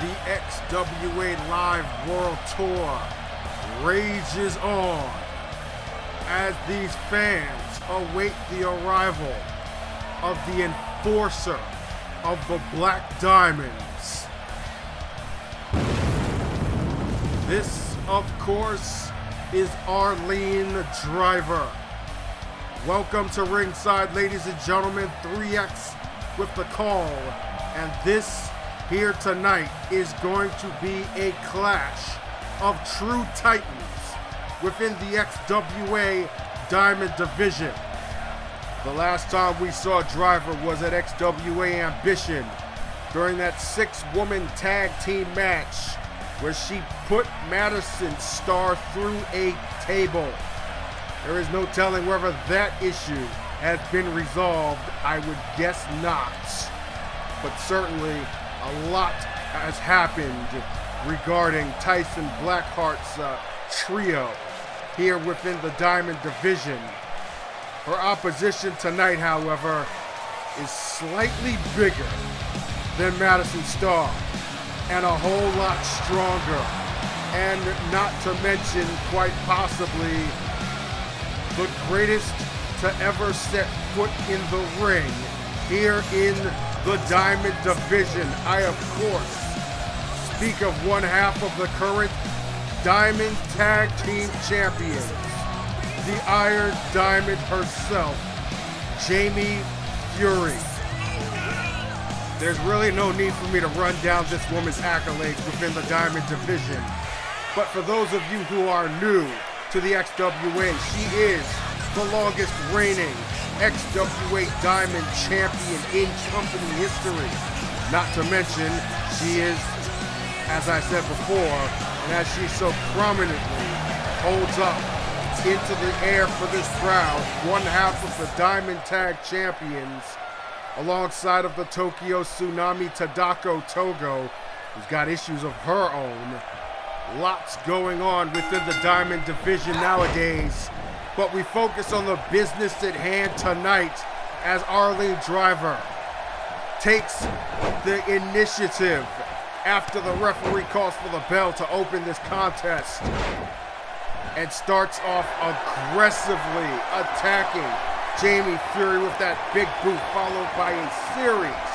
The XWA Live World Tour rages on as these fans await the arrival of the enforcer of the Black Diamonds. This, of course, is Arlene Driver. Welcome to ringside, ladies and gentlemen. 3X with the call. And this here tonight is going to be a clash of true titans within the XWA Diamond Division. The last time we saw Driver was at XWA Ambition during that six woman tag team match where she put Madison Star through a table. There is no telling whether that issue has been resolved. I would guess not. But certainly a lot has happened regarding Tyson Blackheart's uh, trio here within the Diamond Division. Her opposition tonight, however, is slightly bigger than Madison Starr and a whole lot stronger. And not to mention, quite possibly, the greatest to ever set foot in the ring here in the Diamond Division. I, of course, speak of one half of the current Diamond Tag Team Champions, the Iron Diamond herself, Jamie Fury. There's really no need for me to run down this woman's accolades within the Diamond Division. But for those of you who are new to the XWA, she is the longest reigning XWA Diamond Champion in company history. Not to mention, she is, as I said before, and as she so prominently holds up into the air for this crowd, one half of the Diamond Tag Champions, alongside of the Tokyo Tsunami Tadako Togo, who's got issues of her own. Lots going on within the Diamond Division nowadays but we focus on the business at hand tonight as Arlene Driver takes the initiative after the referee calls for the bell to open this contest and starts off aggressively attacking Jamie Fury with that big boot followed by a series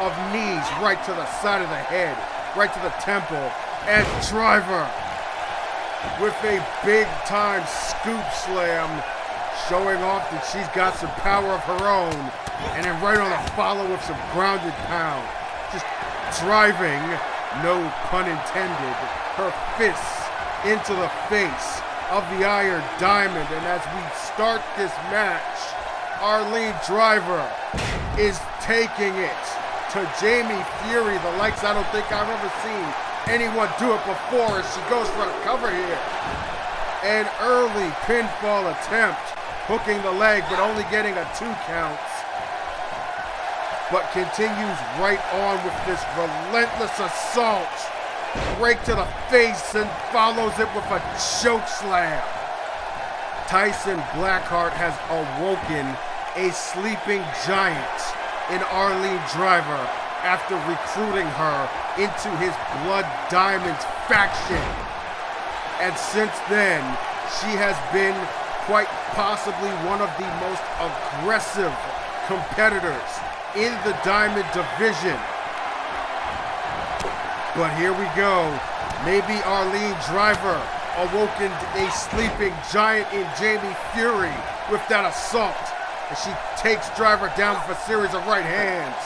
of knees right to the side of the head, right to the temple, and Driver with a big time scoop slam, showing off that she's got some power of her own. And then right on the follow with some grounded pound. Just driving, no pun intended, her fists into the face of the Iron Diamond. And as we start this match, our lead Driver is taking it to Jamie Fury, the likes I don't think I've ever seen anyone do it before as she goes for a cover here. An early pinfall attempt, hooking the leg but only getting a two count. But continues right on with this relentless assault. Break to the face and follows it with a choke slam. Tyson Blackheart has awoken a sleeping giant in Arlene Driver after recruiting her into his Blood Diamonds faction. And since then, she has been quite possibly one of the most aggressive competitors in the Diamond Division. But here we go. Maybe Arlene Driver awoken a sleeping giant in Jamie Fury with that assault as she takes Driver down with a series of right hands.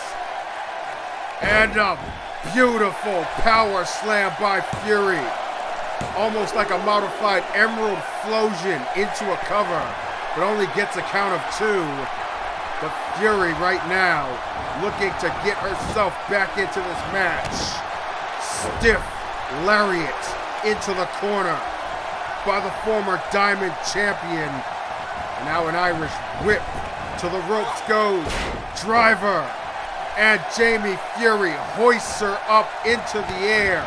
And a beautiful power slam by Fury. Almost like a modified Emerald Flowsion into a cover, but only gets a count of two. But Fury right now looking to get herself back into this match. Stiff lariat into the corner by the former Diamond Champion. Now an Irish whip to the ropes goes. Driver and Jamie Fury hoists her up into the air,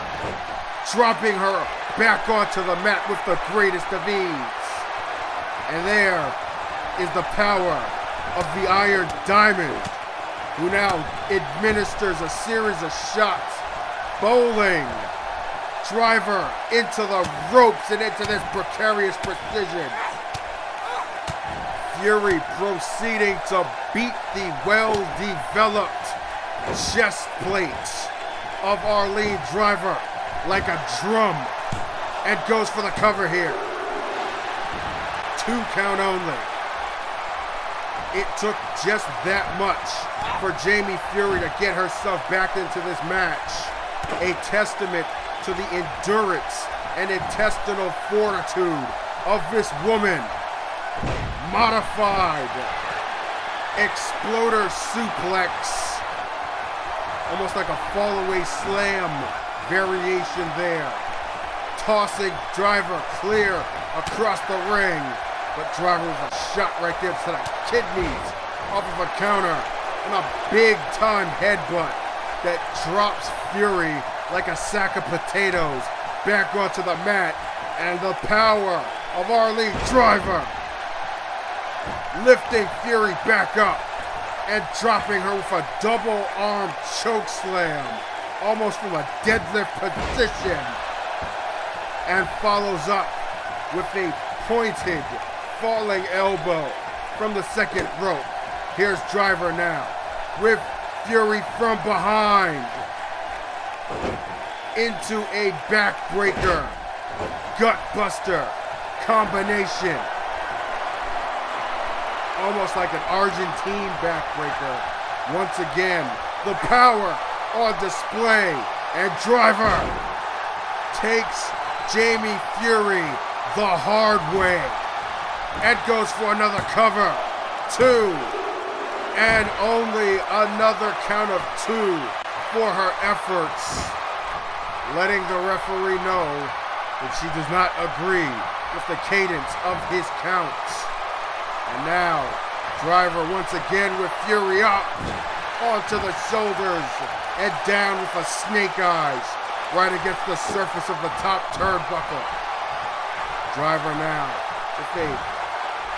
dropping her back onto the mat with the greatest of ease. And there is the power of the Iron Diamond, who now administers a series of shots bowling. Driver into the ropes and into this precarious precision. Fury proceeding to beat the well-developed chest plates of Arlene Driver like a drum and goes for the cover here. Two count only. It took just that much for Jamie Fury to get herself back into this match. A testament to the endurance and intestinal fortitude of this woman. Modified exploder suplex. Almost like a fallaway slam variation there. Tossing driver clear across the ring. But driver with a shot right there to the kidneys off of a counter. And a big time headbutt that drops Fury like a sack of potatoes back onto the mat. And the power of Arlene Driver lifting Fury back up and dropping her with a double arm choke slam, almost from a deadlift position, and follows up with a pointed falling elbow from the second rope. Here's Driver now with Fury from behind into a backbreaker, gutbuster combination almost like an Argentine backbreaker. Once again, the power on display, and Driver takes Jamie Fury the hard way Ed goes for another cover. Two, and only another count of two for her efforts, letting the referee know that she does not agree with the cadence of his counts. And now, Driver once again with Fury up onto the shoulders and down with a snake eyes right against the surface of the top turnbuckle. Driver now with a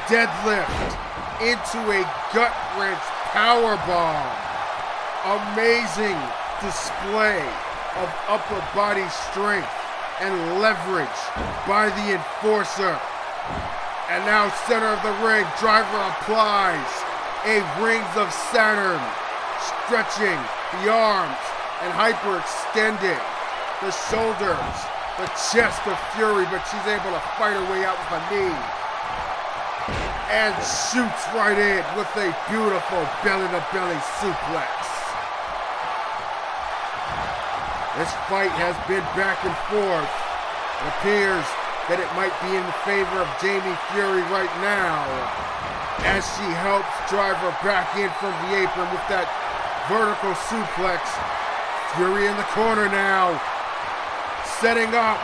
deadlift into a gut wrench power bomb. Amazing display of upper body strength and leverage by the enforcer. And now center of the ring, driver applies a rings of Saturn, stretching the arms and hyperextending the shoulders, the chest of Fury, but she's able to fight her way out with a knee. And shoots right in with a beautiful belly-to-belly suplex. This fight has been back and forth. It appears that it might be in favor of Jamie Fury right now as she helps Driver back in from the apron with that vertical suplex. Fury in the corner now, setting up,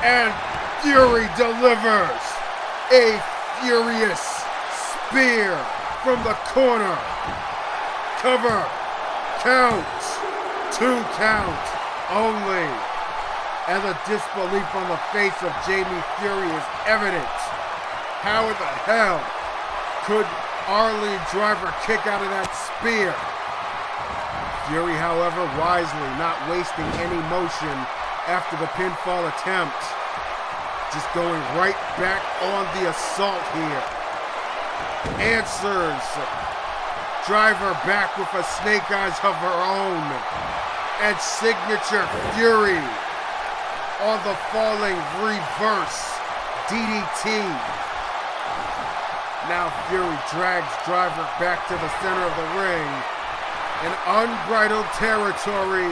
and Fury delivers a furious spear from the corner. Cover, count, two count only and the disbelief on the face of Jamie Fury is evident. How in the hell could Arlene Driver kick out of that spear? Fury, however, wisely not wasting any motion after the pinfall attempt. Just going right back on the assault here. Answers. Driver back with a snake eyes of her own. And signature Fury on the falling reverse DDT. Now Fury drags Driver back to the center of the ring. An unbridled territory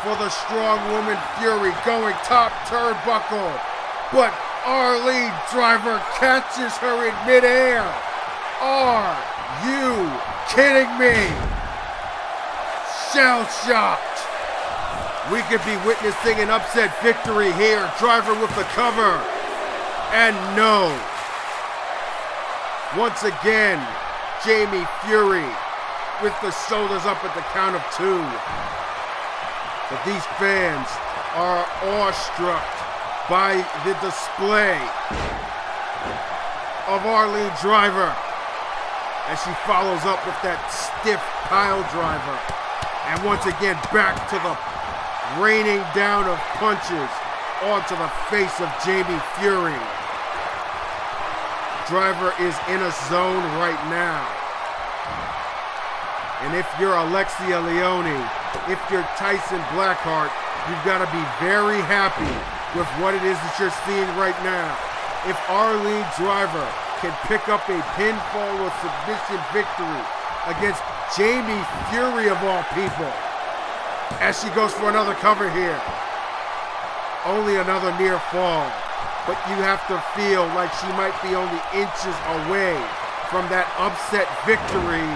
for the strong woman Fury going top turnbuckle. But Arlene Driver catches her in midair. Are you kidding me? Shell shocked. We could be witnessing an upset victory here. Driver with the cover. And no. Once again, Jamie Fury with the shoulders up at the count of two. But these fans are awestruck by the display of Arlene Driver as she follows up with that stiff pile driver. And once again, back to the raining down of punches onto the face of Jamie Fury. Driver is in a zone right now. And if you're Alexia Leone, if you're Tyson Blackheart, you've got to be very happy with what it is that you're seeing right now. If Arlene Driver can pick up a pinfall or submission victory against Jamie Fury of all people, as she goes for another cover here. Only another near fall, but you have to feel like she might be only inches away from that upset victory.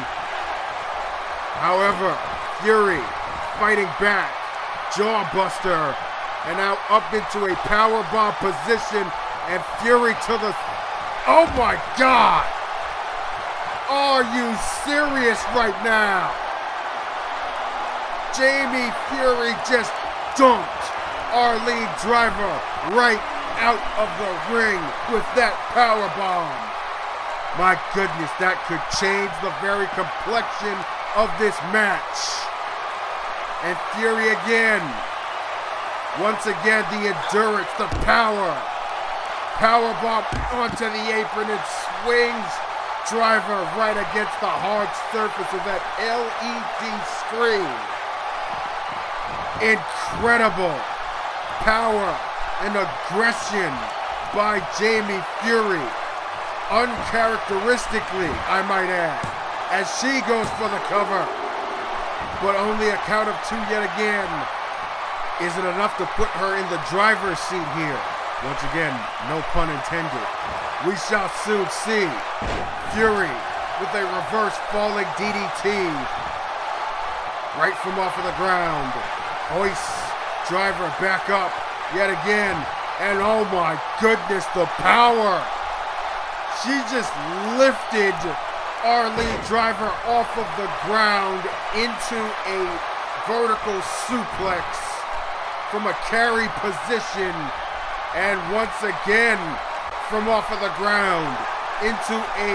However, Fury fighting back, jawbuster, and now up into a power bomb position, and Fury to the. Oh my God! Are you serious right now? Jamie Fury just dumped Arlene Driver right out of the ring with that power bomb. My goodness, that could change the very complexion of this match. And Fury again. Once again, the endurance, the power. Power bomb onto the apron and swings Driver right against the hard surface of that LED screen. Incredible power and aggression by Jamie Fury. Uncharacteristically, I might add, as she goes for the cover. But only a count of two yet again. Is it enough to put her in the driver's seat here? Once again, no pun intended. We shall soon see. Fury with a reverse falling DDT. Right from off of the ground. Hoist driver back up yet again. And oh my goodness, the power. She just lifted Arlene Driver off of the ground into a vertical suplex from a carry position. And once again, from off of the ground into a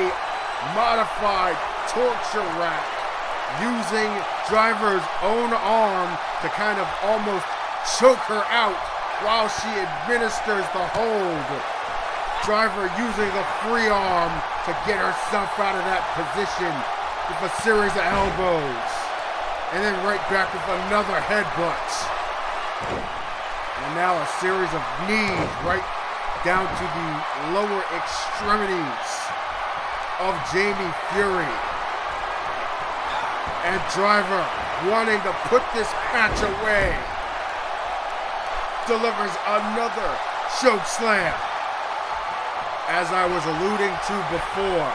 modified torture rack using driver's own arm to kind of almost choke her out while she administers the hold. Driver using the free arm to get herself out of that position with a series of elbows. And then right back with another headbutt. And now a series of knees right down to the lower extremities of Jamie Fury. And Driver wanting to put this match away. Delivers another choke slam. As I was alluding to before,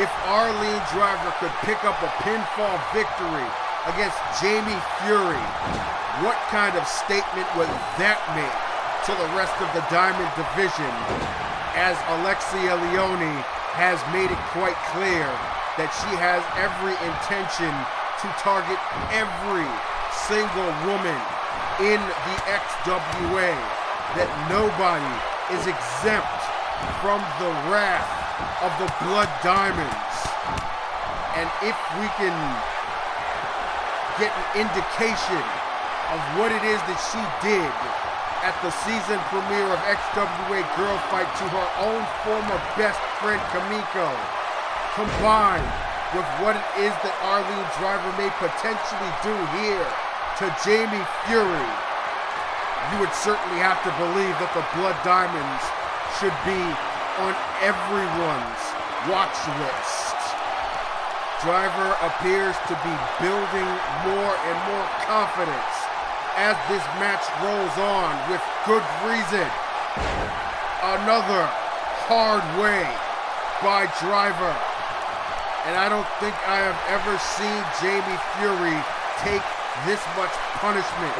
if Arlene Driver could pick up a pinfall victory against Jamie Fury, what kind of statement would that make? to the rest of the Diamond Division, as Alexia Leone has made it quite clear that she has every intention to target every single woman in the XWA, that nobody is exempt from the wrath of the Blood Diamonds. And if we can get an indication of what it is that she did at the season premiere of XWA Girl Fight to her own former best friend Kamiko, combined with what it is that Arlene Driver may potentially do here to Jamie Fury, you would certainly have to believe that the Blood Diamonds should be on everyone's watch list. Driver appears to be building more and more confidence as this match rolls on with good reason. Another hard way by Driver. And I don't think I have ever seen Jamie Fury take this much punishment.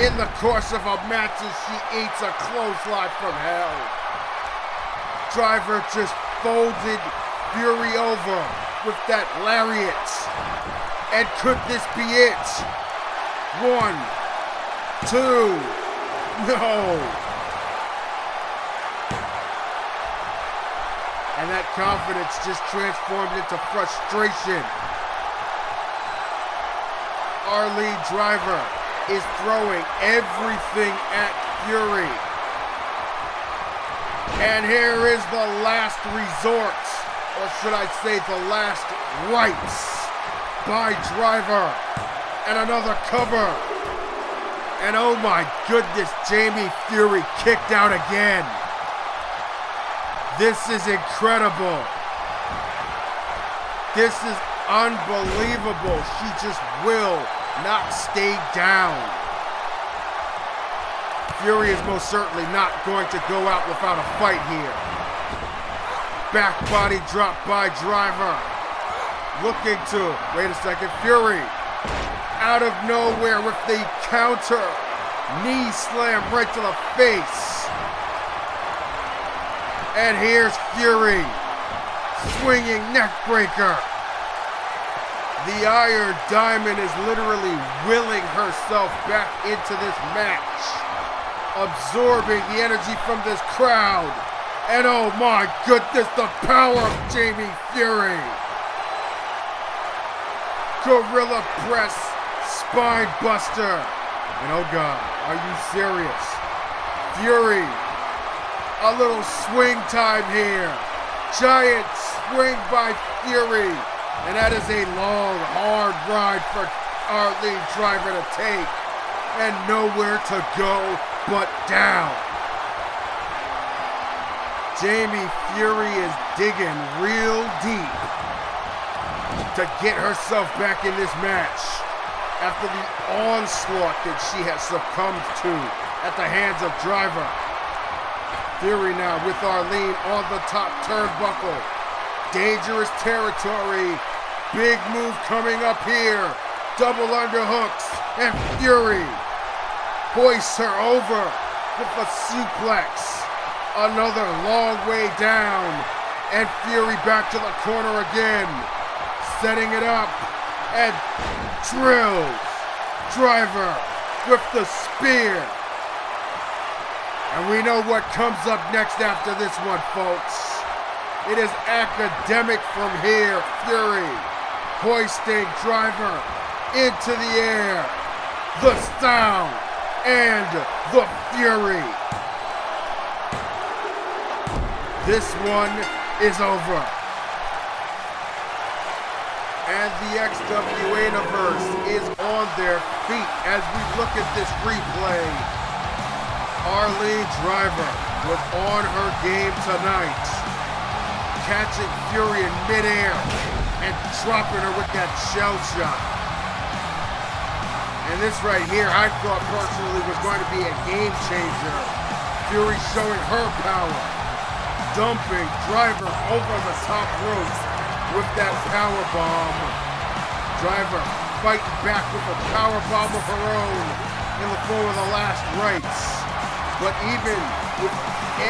In the course of a match as she eats a clothesline from hell. Driver just folded Fury over with that lariat. And could this be it? One, two. No. And that confidence just transformed into frustration. Arlene Driver is throwing everything at Fury. And here is the last resort, or should I say the last rites by Driver. And another cover. And oh my goodness, Jamie Fury kicked out again. This is incredible. This is unbelievable. She just will not stay down. Fury is most certainly not going to go out without a fight here. Back body drop by Driver. Looking to, wait a second, Fury. Out of nowhere with the counter. Knee slam right to the face. And here's Fury. Swinging neckbreaker. The Iron Diamond is literally willing herself back into this match. Absorbing the energy from this crowd. And oh my goodness, the power of Jamie Fury. Gorilla Press Spine Buster. And oh God, are you serious? Fury a little swing time here. Giant swing by Fury. And that is a long, hard ride for our lead driver to take. And nowhere to go but down. Jamie Fury is digging real deep to get herself back in this match after the onslaught that she has succumbed to at the hands of Driver. Fury now with Arlene on the top turnbuckle. Dangerous territory. Big move coming up here. Double underhooks. And Fury hoists her over with a suplex. Another long way down. And Fury back to the corner again. Setting it up. And drills. Driver with the spear. And we know what comes up next after this one, folks. It is academic from here. Fury hoisting driver into the air. The sound and the fury. This one is over. And the XWA Universe is on their feet as we look at this replay. Arlene Driver was on her game tonight, catching Fury in midair and dropping her with that shell shot. And this right here, I thought personally was going to be a game changer. Fury showing her power, dumping Driver over the top rope with that power bomb. Driver fighting back with a power bomb of her own in the form of the last rites. But even with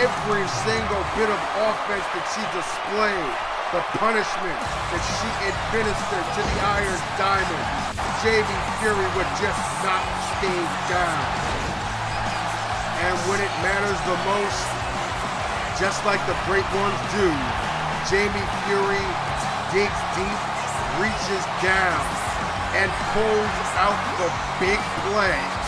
every single bit of offense that she displayed, the punishment that she administered to the Iron Diamond, Jamie Fury would just not stay down. And when it matters the most, just like the great ones do, Jamie Fury digs deep, reaches down, and pulls out the big play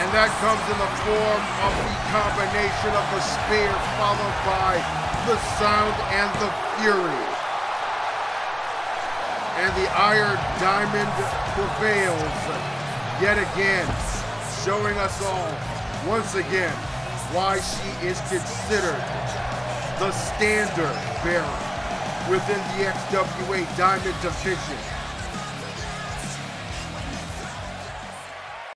and that comes in the form of the combination of the spear followed by the sound and the fury. And the iron diamond prevails yet again, showing us all once again why she is considered the standard bearer within the XWA Diamond Division